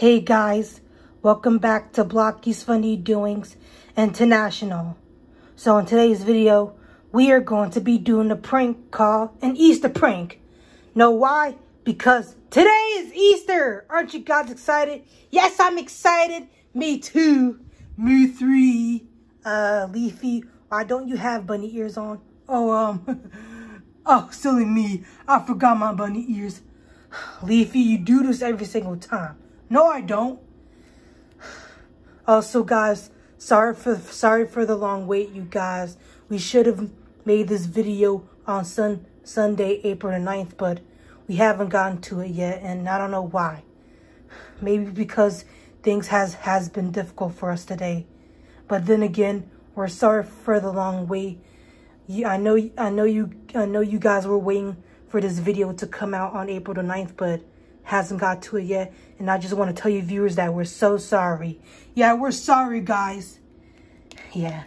Hey guys, welcome back to Blocky's Funny Doings International. So in today's video, we are going to be doing a prank called an Easter prank. Know why? Because today is Easter! Aren't you guys excited? Yes, I'm excited! Me too! Me three! Uh, Leafy, why don't you have bunny ears on? Oh, um, oh, silly me. I forgot my bunny ears. Leafy, you do this every single time. No, I don't. Also, guys, sorry for sorry for the long wait, you guys. We should have made this video on sun, Sunday, April the 9th, but we haven't gotten to it yet, and I don't know why. Maybe because things has has been difficult for us today. But then again, we're sorry for the long wait. I know I know you I know you guys were waiting for this video to come out on April the 9th, but hasn't got to it yet. And I just want to tell you viewers that we're so sorry. Yeah, we're sorry, guys. Yeah.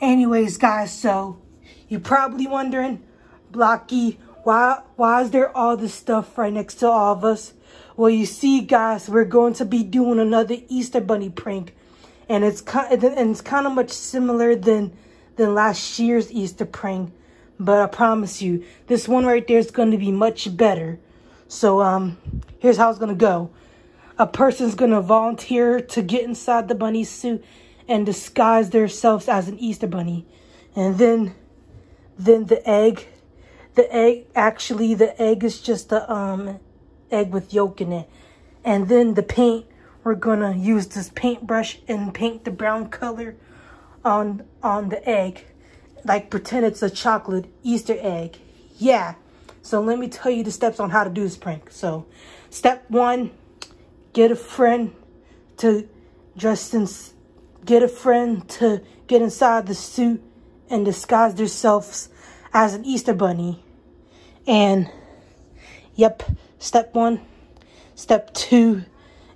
Anyways, guys, so you're probably wondering, Blocky, why, why is there all this stuff right next to all of us? Well, you see, guys, we're going to be doing another Easter Bunny prank. And it's, and it's kind of much similar than, than last year's Easter prank. But I promise you, this one right there is going to be much better. So, um, here's how it's going to go. A person's going to volunteer to get inside the bunny suit and disguise themselves as an Easter bunny. And then, then the egg, the egg, actually the egg is just a, um, egg with yolk in it. And then the paint, we're going to use this paintbrush and paint the brown color on, on the egg like pretend it's a chocolate Easter egg. Yeah. So let me tell you the steps on how to do this prank. So step one, get a friend to dress in, get a friend to get inside the suit and disguise themselves as an Easter bunny. And yep, step one. Step two,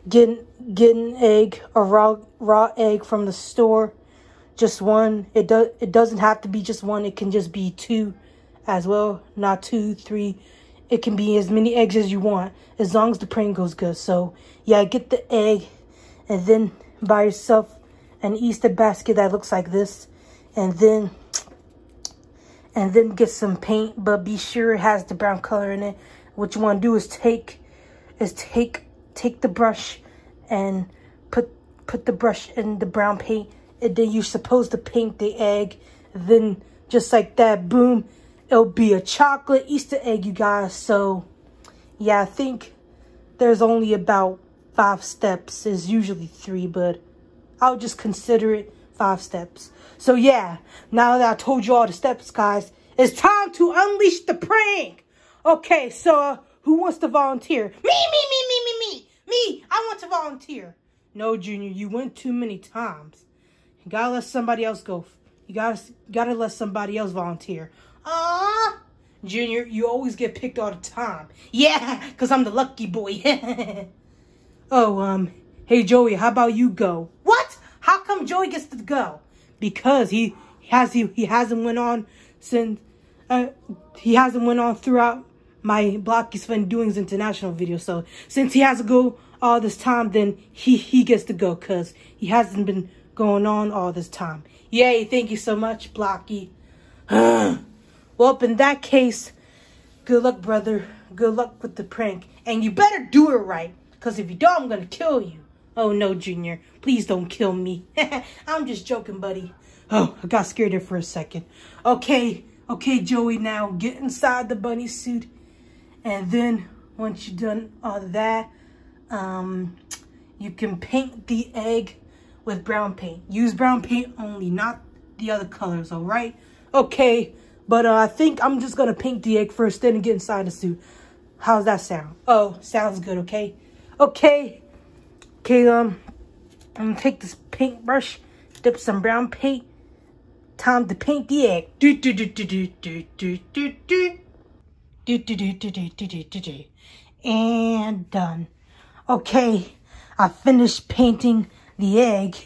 get, get an egg, a raw, raw egg from the store just one. It does it doesn't have to be just one. It can just be two as well. Not two, three. It can be as many eggs as you want as long as the prank goes good. So yeah, get the egg and then buy yourself an Easter basket that looks like this. And then and then get some paint, but be sure it has the brown color in it. What you want to do is take is take take the brush and put put the brush in the brown paint and then you're supposed to paint the egg. Then just like that, boom, it'll be a chocolate Easter egg, you guys. So yeah, I think there's only about five steps. There's usually three, but I'll just consider it five steps. So yeah, now that I told you all the steps, guys, it's time to unleash the prank. Okay, so uh, who wants to volunteer? Me, me, me, me, me, me, me. I want to volunteer. No, Junior, you went too many times. You gotta let somebody else go. You gotta gotta let somebody else volunteer. Ah, Junior, you always get picked all the time. Yeah, cause I'm the lucky boy. oh, um, hey Joey, how about you go? What? How come Joey gets to go? Because he has he he hasn't went on since uh he hasn't went on throughout my Blocky's Fun Doings International video. So since he has to go all this time, then he he gets to go because he hasn't been going on all this time. Yay, thank you so much, Blocky. well, in that case, good luck, brother. Good luck with the prank. And you better do it right, because if you don't, I'm going to kill you. Oh, no, Junior. Please don't kill me. I'm just joking, buddy. Oh, I got scared there for a second. Okay, okay, Joey, now get inside the bunny suit. And then, once you're done all that, um, you can paint the egg with brown paint. Use brown paint only, not the other colors, all right? Okay, but uh, I think I'm just going to paint the egg first, then get inside the suit. How's that sound? Oh, sounds good, okay? Okay. Okay, um, I'm going to take this paintbrush, dip some brown paint. Time to paint the egg. Do, do, do, do, do, do, do, do, do. Do, do, do, do, do, do, do, do. And done. Okay, I finished painting the egg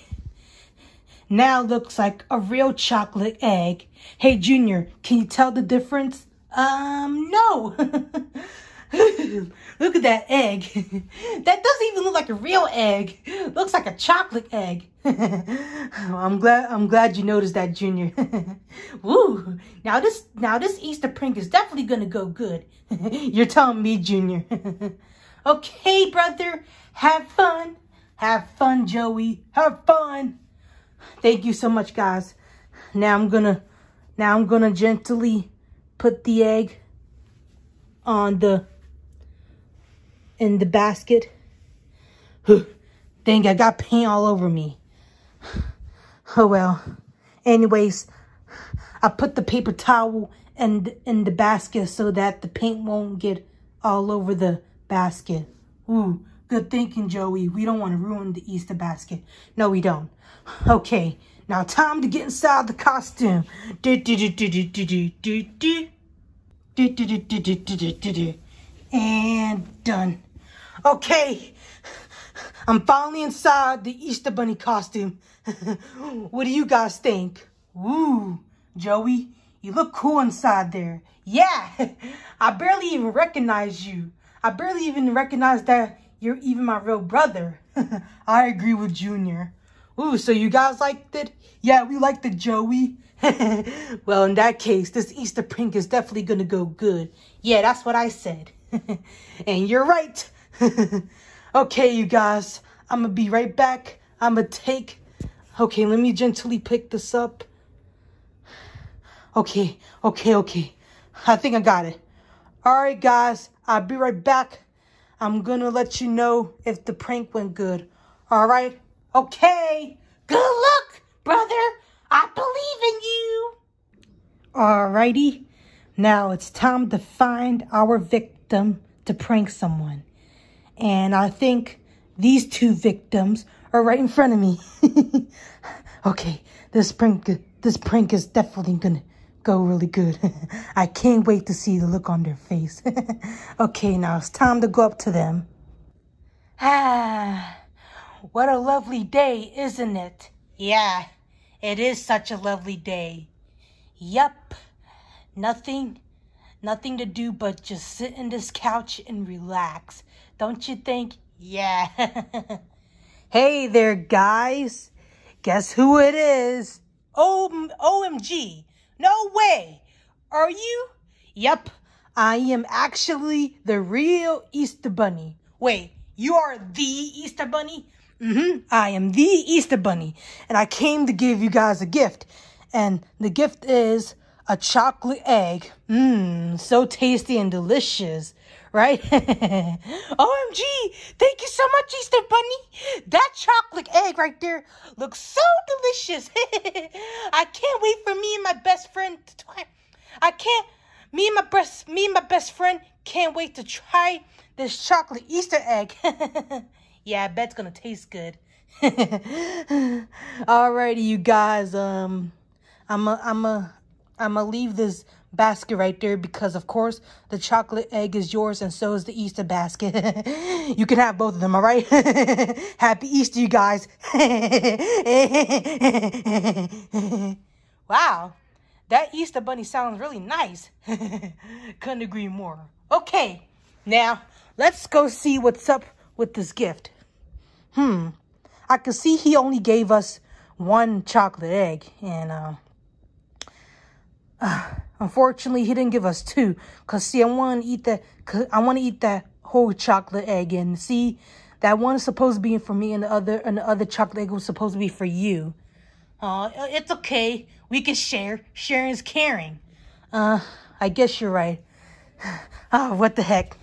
now looks like a real chocolate egg. Hey, Junior, can you tell the difference? Um, no. look at that egg. that doesn't even look like a real egg. Looks like a chocolate egg. I'm glad I'm glad you noticed that, Junior. Woo! Now this now this Easter prank is definitely gonna go good. You're telling me, Junior. okay, brother. Have fun. Have fun, Joey. Have fun. Thank you so much, guys. Now I'm gonna now I'm gonna gently put the egg on the in the basket. Dang, I got paint all over me. Oh well. Anyways, I put the paper towel in, in the basket so that the paint won't get all over the basket. Ooh, good thinking, Joey. We don't want to ruin the Easter basket. No, we don't. Okay, now time to get inside the costume. And done. Okay, I'm finally inside the Easter Bunny costume. what do you guys think? Ooh, Joey, you look cool inside there. Yeah, I barely even recognize you. I barely even recognize that you're even my real brother. I agree with Junior. Ooh, so you guys liked it? Yeah, we liked it, Joey. well, in that case, this Easter prank is definitely going to go good. Yeah, that's what I said. and you're right. okay, you guys, I'm going to be right back. I'm going to take... Okay, let me gently pick this up. Okay, okay, okay. I think I got it. All right, guys, I'll be right back. I'm going to let you know if the prank went good. All right? Okay. Good luck, brother. I believe in you. All righty. Now it's time to find our victim to prank someone. And I think these two victims are right in front of me. okay, this prank this prank is definitely gonna go really good. I can't wait to see the look on their face. okay, now it's time to go up to them. Ah, what a lovely day, isn't it? Yeah, it is such a lovely day. Yup. Nothing, nothing to do but just sit in this couch and relax. Don't you think? Yeah. hey there, guys. Guess who it is? Oh, OMG. No way. Are you? Yep. I am actually the real Easter Bunny. Wait, you are the Easter Bunny? Mm-hmm. I am the Easter Bunny. And I came to give you guys a gift. And the gift is a chocolate egg. Mmm, so tasty and delicious, right? OMG, thank you so much, Easter Bunny. That chocolate egg right there looks so delicious. I can't wait for me and my best friend to try. I can't, me and my best, me and my best friend can't wait to try this chocolate Easter egg. yeah, I bet it's gonna taste good. Alrighty, you guys, um, I'm a, I'm a, I'm to leave this basket right there because, of course, the chocolate egg is yours and so is the Easter basket. you can have both of them, all right? Happy Easter, you guys. wow, that Easter bunny sounds really nice. Couldn't agree more. Okay, now let's go see what's up with this gift. Hmm, I can see he only gave us one chocolate egg and, uh, uh, unfortunately, he didn't give us two. Cause see, I want to eat that. I want to eat that whole chocolate egg. And see, that one is supposed to be for me, and the other and the other chocolate egg was supposed to be for you. Uh, it's okay. We can share. Sharing is caring. Uh, I guess you're right. Oh, what the heck.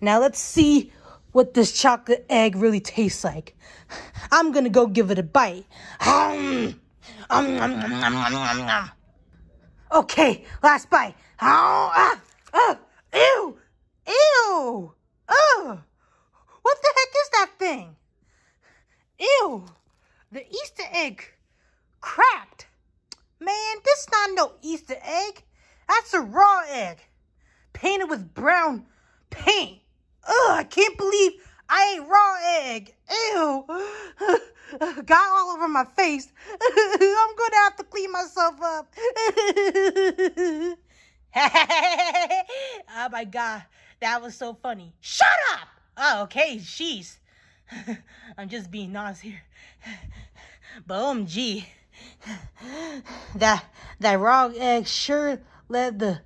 Now let's see what this chocolate egg really tastes like. I'm gonna go give it a bite. Um, um, um, um, um, um, um. Okay, last bite. Oh, ah, ah, ew, ew, ugh. What the heck is that thing? Ew, the Easter egg cracked. Man, this not no Easter egg. That's a raw egg, painted with brown paint. Ugh, I can't believe I ate raw egg. Ew. got all over my face. I'm gonna have to clean myself up. oh my god, that was so funny. Shut up! Oh, okay, jeez. I'm just being nice here. But OMG, that that raw egg sure let the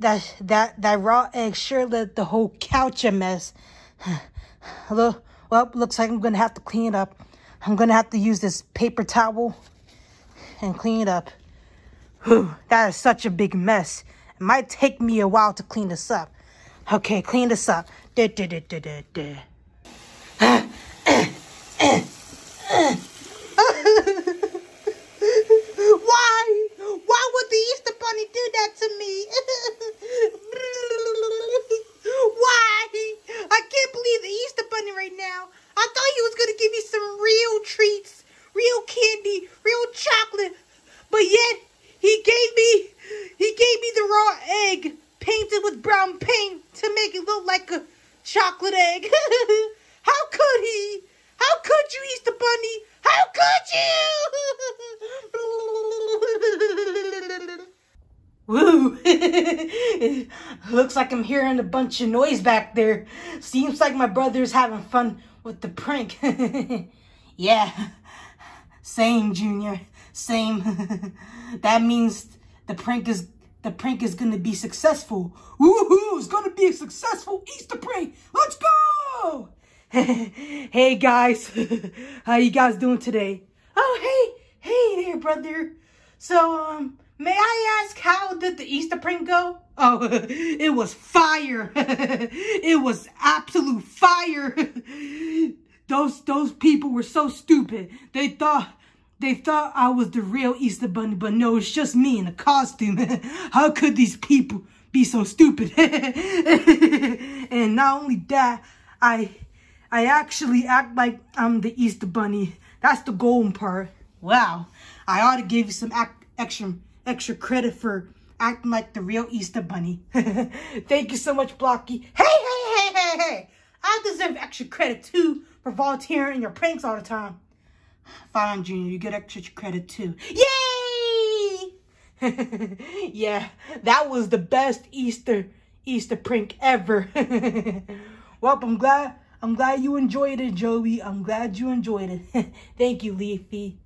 that that that raw egg sure let the whole couch a mess. Look, well, looks like I'm gonna have to clean it up. I'm gonna have to use this paper towel and clean it up. Whew, that is such a big mess. It might take me a while to clean this up. Okay, clean this up. Why? Why would the Easter Bunny do that to me? Why? I can't believe the Easter Bunny right now. I thought he was going to give me some real treats, real candy, real chocolate. But yet, he gave me, he gave me the raw egg painted with brown paint to make it look like a chocolate egg. How could he? How could you, Easter Bunny? How could you? Woo! Looks like I'm hearing a bunch of noise back there. Seems like my brother's having fun with the prank. yeah. Same, Junior. Same. that means the prank is the prank is gonna be successful. Woohoo! It's gonna be a successful Easter prank. Let's go! hey guys, how you guys doing today? Oh hey, hey there, brother. So um, may I ask how did the Easter prank go? Oh, it was fire. it was absolute fire. those those people were so stupid. They thought they thought I was the real Easter Bunny, but no, it's just me in a costume. How could these people be so stupid? and not only that, I I actually act like I'm the Easter Bunny. That's the golden part. Wow, I ought to give you some extra extra credit for acting like the real Easter Bunny. Thank you so much, Blocky. Hey, hey, hey, hey, hey! I deserve extra credit too for volunteering your pranks all the time. Fine, Junior, you get extra credit too. Yay! yeah, that was the best Easter Easter prank ever. well, I'm glad I'm glad you enjoyed it, Joey. I'm glad you enjoyed it. Thank you, Leafy.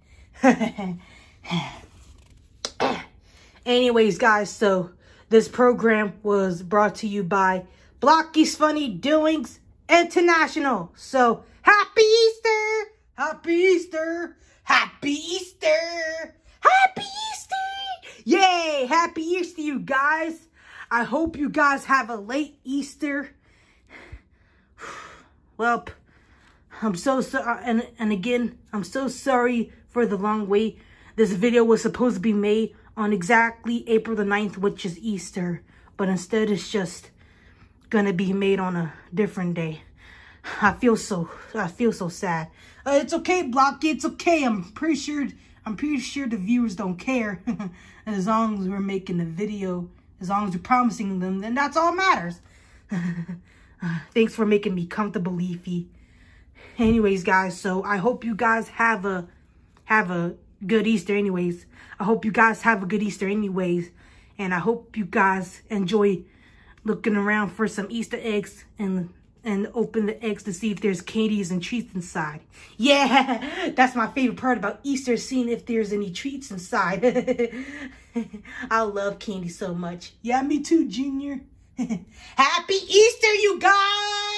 Anyways, guys, so this program was brought to you by Blocky's Funny Doings International. So! Happy Easter! Happy Easter! Happy Easter! Yay! Happy Easter, you guys! I hope you guys have a late Easter. Well, I'm so sorry, uh, and, and again, I'm so sorry for the long wait. This video was supposed to be made on exactly April the 9th, which is Easter. But instead, it's just gonna be made on a different day. I feel so, I feel so sad. Uh, it's okay, Blocky. It's okay. I'm pretty sure, I'm pretty sure the viewers don't care. as long as we're making the video, as long as we're promising them, then that's all matters. thanks for making me comfortable, Leafy. Anyways, guys, so I hope you guys have a, have a good Easter anyways. I hope you guys have a good Easter anyways. And I hope you guys enjoy looking around for some Easter eggs and and open the eggs to see if there's candies and treats inside. Yeah, that's my favorite part about Easter, seeing if there's any treats inside. I love candy so much. Yeah, me too, Junior. Happy Easter, you guys!